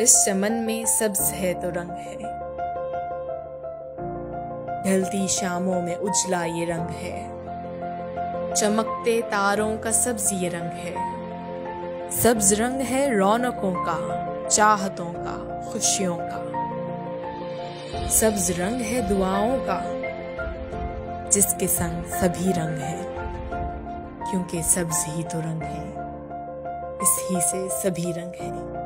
इस चमन में सब्ज है तो रंग है। ढलती शामों में उजला ये रंग है। चमकते तारों का सब्ज ये रंग है। सब्ज रंग है रौनकों का, चाहतों का, खुशियों का। सब्ज रंग है दुआओं का, जिसके संग सभी रंग है। क्योंकि सब्ज ही तो रंग है, इस ही से सभी रंग है।